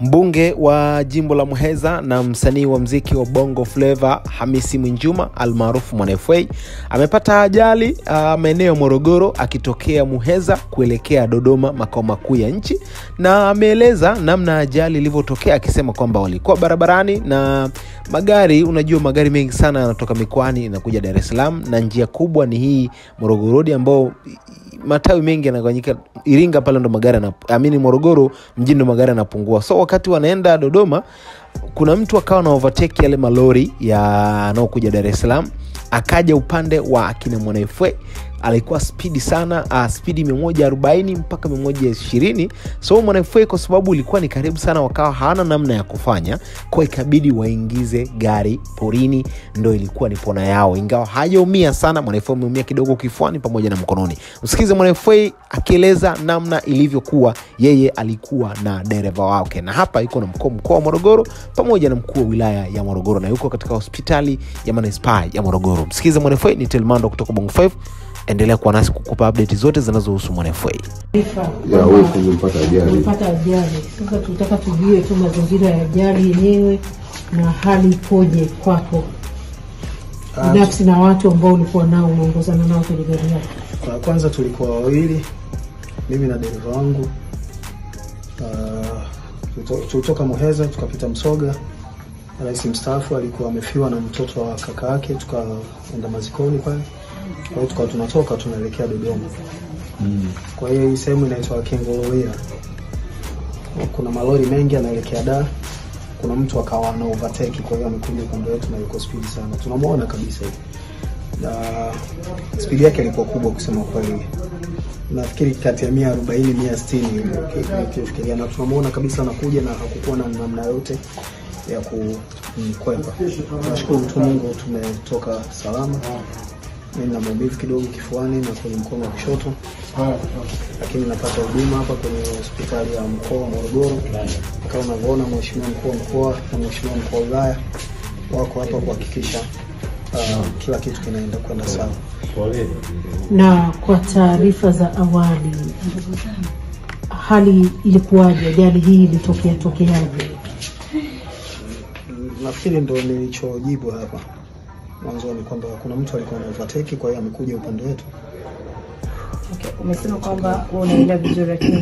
Mbunge wa jimbo la Muheza na msanii wa mziki wa Bongo Flava Hamisi Mwinjuma almaarufu Mwana FA amepata ajali uh, maeneo ya Morogoro akitokea Muheza kuelekea Dodoma, makao makuu ya nchi, na ameeleza namna ajali ilivyotokea akisema kwamba walikuwa barabarani na magari, unajua magari mengi sana yanatoka mikoani inakuja Dar es Salaam, na njia kubwa ni hii Morogoro ambao matawi mengi yanagawanyika Iringa pale ndo magari amini Morogoro mjini ndo magari yanapungua. So wakati wanaenda Dodoma, kuna mtu akawa na overtake yale malori yanaokuja Dar es Salaam, akaja upande wa akina Mwanaifwe alikuwa spidi sana uh, spidi 140 mpaka 120 so Mwanaifwe kwa sababu ilikuwa ni karibu sana wakawa hawana namna ya kufanya kwa ikabidi waingize gari porini ndo ilikuwa ni pona yao. Ingawa hajaumia sana Mwana FA ameumia kidogo kifuani pamoja na mkononi. Msikize Mwanaifwe akieleza namna ilivyokuwa yeye alikuwa na dereva wake. Na hapa yuko na mkoa mkoa wa Morogoro pamoja na mkuu wa wilaya ya Morogoro na yuko katika hospitali ya manispaa ya Morogoro msikize Mwana FA ni Telmando kutoka Bongo 5 endelea kuwa nasi kukupa update zote zinazohusu Mwana FA kumpata ajali. umepata ajali. Sasa tutaka tujue tu mazingira ya ajali yenyewe na hali ikoje kwako binafsi na watu ambao ulikuwa nao unaongozana nao kwenye gari yako. Kwa kwanza tulikuwa wawili, mimi na dereva wangu. Ah, tulito- tulitoka Muheza tukapita Msoga. Rais mstaafu alikuwa amefiwa na mtoto wa kaka yake, tukaenda mazikoni pale. Kwa hiyo tukawa tunatoka tunaelekea Dodoma. Mm. Kwa hiyo hii sehemu inaitwa Kengolowea. Kuna malori mengi yanaelekea Dar. Kuna mtu akawa ana overtake, kwa hiyo amekuja upande wetu na yuko speed sana, tunamwona kabisa hivi na speed yake ilikuwa kubwa kusema kweli, nafikiri kati ya mia arobaini mia sitini na tunamwona kabisa anakuja na hakukuwa na namna yote ya kumkwepa. Nashukuru tu Mungu tumetoka salama. Mimi na maumivu kidogo kifuani na kwenye mkono wa kushoto, lakini napata huduma hapa kwenye hospitali ya mkoa wa Morogoro. Kama unavyoona, mheshimiwa mkuu wa mkoa na mheshimiwa mkuu wa wilaya wako hapa kuhakikisha uh, kila kitu kinaenda kwenda sawa. Na kwa taarifa za awali, hali ilikuwaje? Ajali hii ilitokea tokeaje? Nafikiri ndo nilichojibu hapa mwanzoni kwamba kuna mtu alikuwa na overtake, kwa hiyo amekuja upande wetu. Okay, umesema kwamba wewe unaenda vizuri lakini